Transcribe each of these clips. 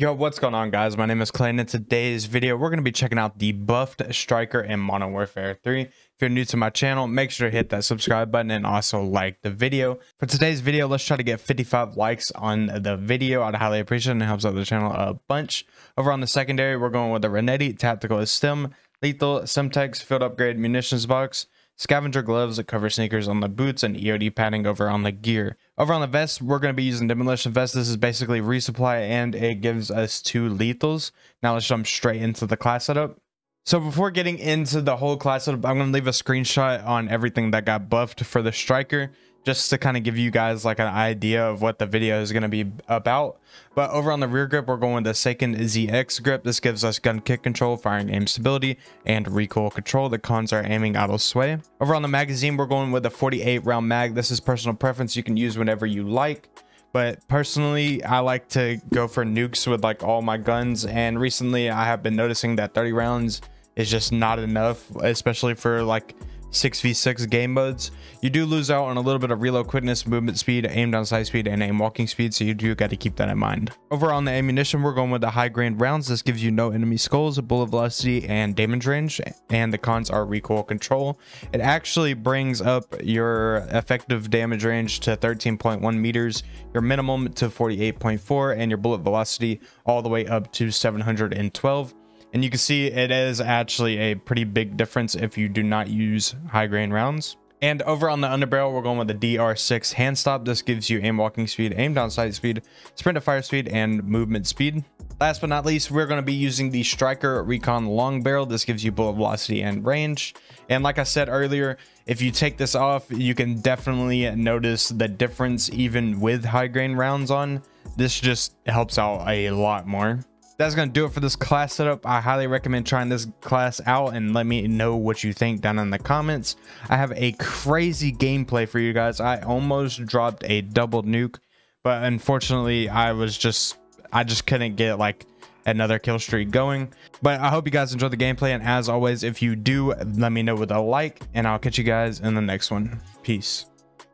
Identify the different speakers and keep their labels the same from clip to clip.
Speaker 1: Yo, what's going on guys? My name is Klay and in today's video, we're going to be checking out the buffed striker in Modern Warfare 3. If you're new to my channel, make sure to hit that subscribe button and also like the video. For today's video, let's try to get 55 likes on the video. I'd highly appreciate it. It helps out the channel a bunch. Over on the secondary, we're going with the Renetti Tactical Stim, Lethal, Semtex, Field Upgrade, Munitions Box, scavenger gloves that Covert Sneakers on the boots and EOD padding over on the gear. Over on the vest, we're going to be using demolition vest. This is basically resupply and it gives us two lethals. Now let's jump straight into the class setup. So before getting into the whole class setup, I'm going to leave a screenshot on everything that got buffed for the striker just to kind of give you guys like an idea of what the video is going to be about. But over on the rear grip, we're going with the Sakin ZX grip. This gives us gun kick control, firing aim stability, and recoil control. The cons are aiming out of sway. Over on the magazine, we're going with a 48 round mag. This is personal preference. You can use whenever you like. But personally, I like to go for nukes with like all my guns. And recently I have been noticing that 30 rounds is just not enough, especially for like 6v6 game modes. You do lose out on a little bit of reload quickness, movement speed, aim down sight speed, and aim walking speed, so you do got to keep that in mind. Over on the ammunition, we're going with the high grain rounds. This gives you no enemy skulls, bullet velocity, and damage range, and the cons are recoil control. It actually brings up your effective damage range to 13.1 meters, your minimum to 48.4, and your bullet velocity all the way up to 712. And you can see it is actually a pretty big difference if you do not use high grain rounds. And over on the underbarrel, we're going with the DR6 hand stop. This gives you aim walking speed, aim down sight speed, sprint to fire speed, and movement speed. Last but not least, we're going to be using the Striker Recon long barrel. This gives you bullet velocity and range. And like I said earlier, if you take this off, you can definitely notice the difference even with high grain rounds on. This just helps out a lot more that's gonna do it for this class setup. I highly recommend trying this class out and let me know what you think down in the comments. I have a crazy gameplay for you guys. I almost dropped a double nuke but unfortunately i was just i just couldn't get like another kill streak going. But i hope you guys enjoyed the gameplay and as always if you do let me know with a like and i'll catch you guys in the next one. Peace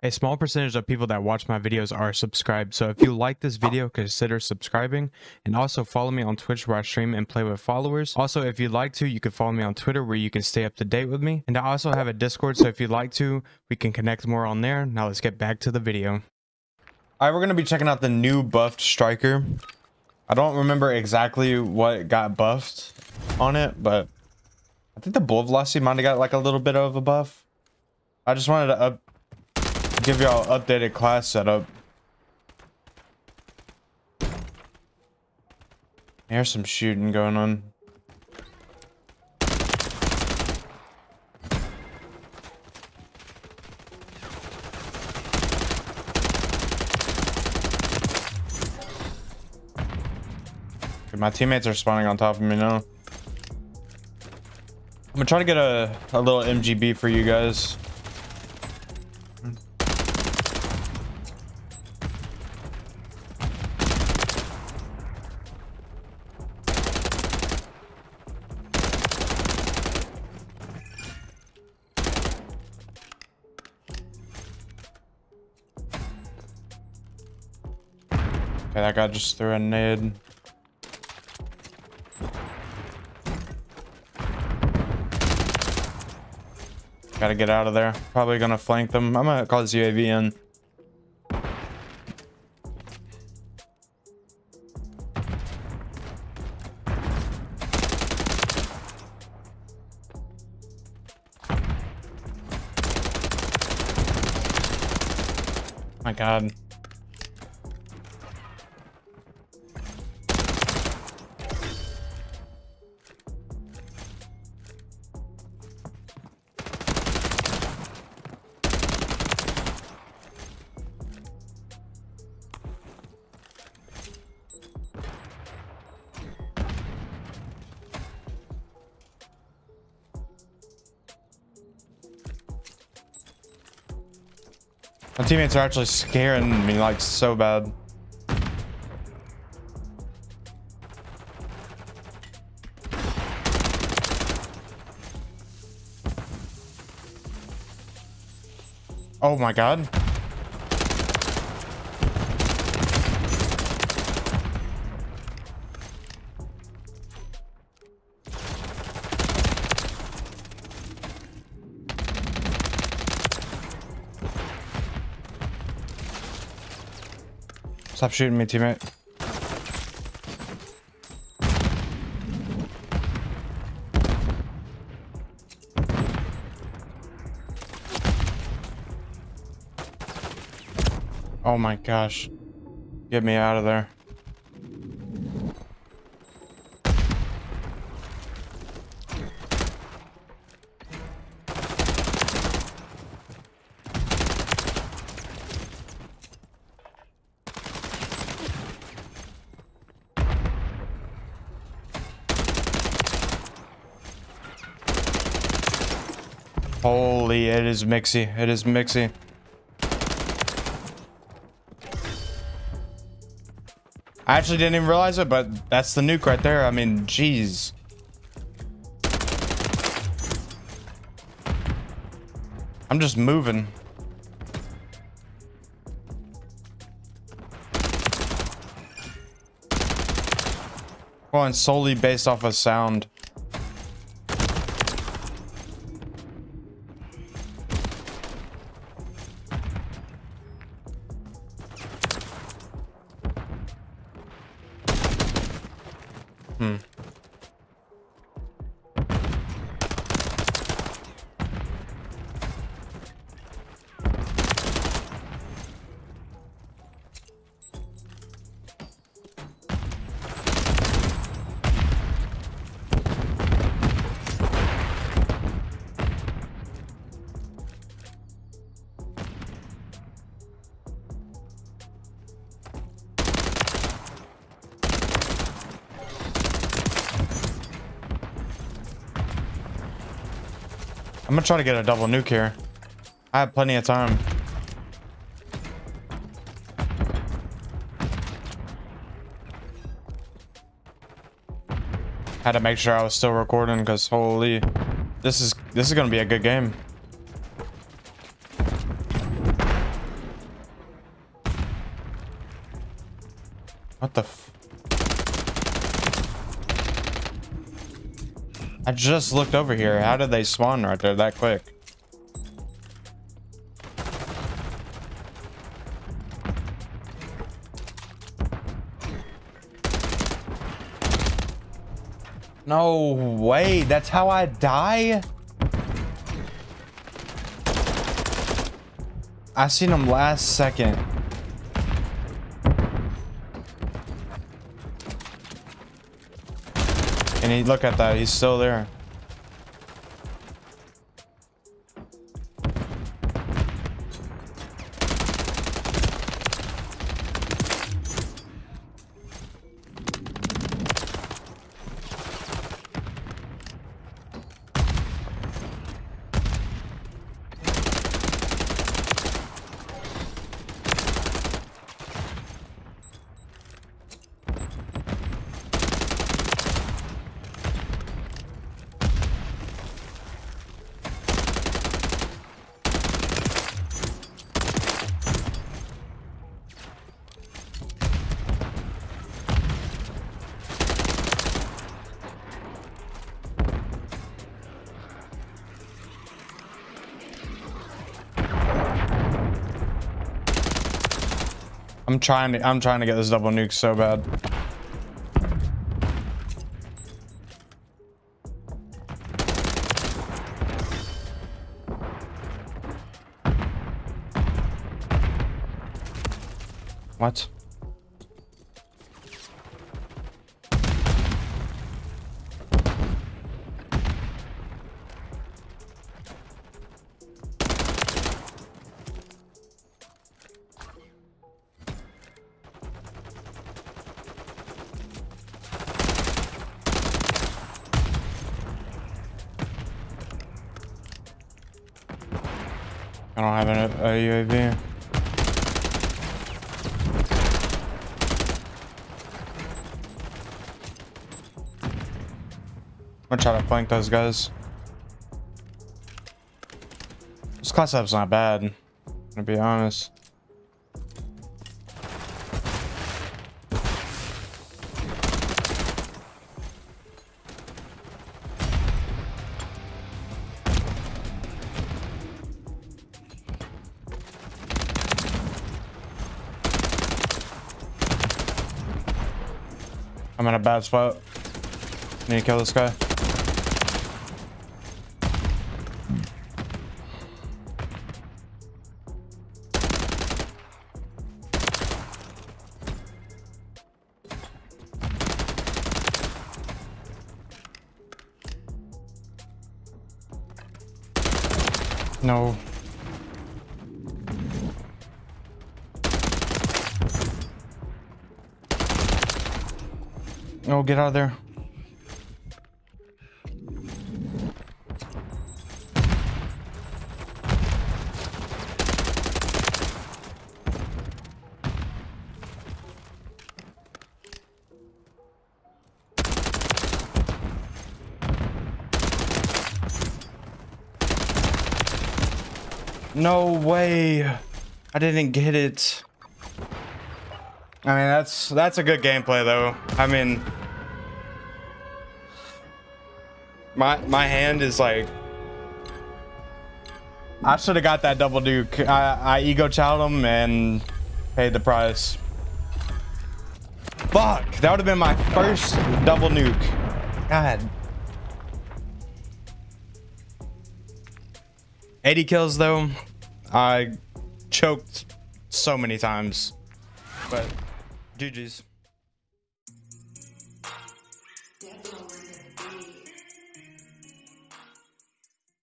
Speaker 1: a small percentage of people that watch my videos are subscribed, so if you like this video, consider subscribing. And also follow me on Twitch where I stream and play with followers. Also, if you'd like to, you can follow me on Twitter where you can stay up to date with me. And I also have a Discord, so if you'd like to, we can connect more on there. Now let's get back to the video. Alright, we're going to be checking out the new buffed striker. I don't remember exactly what got buffed on it, but I think the bullet velocity might have got like a little bit of a buff. I just wanted to up give y'all updated class setup. Here's some shooting going on. My teammates are spawning on top of me now. I'm gonna try to get a, a little MGB for you guys. Okay, that guy just threw a nade. Gotta get out of there. Probably gonna flank them. I'm gonna call this UAV in. My god. My teammates are actually scaring me like so bad. Oh my god. Stop shooting me, teammate. Oh my gosh. Get me out of there. Holy, it is mixy. It is mixy. I actually didn't even realize it, but that's the nuke right there. I mean, jeez. I'm just moving. Going solely based off of sound. I'm gonna try to get a double nuke here. I have plenty of time. Had to make sure I was still recording because holy, this is this is gonna be a good game. What the? I just looked over here. How did they spawn right there that quick? No way. That's how I die? I seen him last second. And look at that, he's still there. I'm trying to I'm trying to get this double nuke so bad. What? I don't have an, a UAV. I'm gonna try to flank those guys. This class up's not bad, to be honest. I'm in a bad spot. Need to kill this guy. No. Oh, get out of there. No way. I didn't get it. I mean, that's that's a good gameplay though. I mean, my my hand is like I should have got that double nuke. I, I ego chowed him and paid the price. Fuck, that would have been my first double nuke. God. 80 kills though. I choked so many times. But GG's.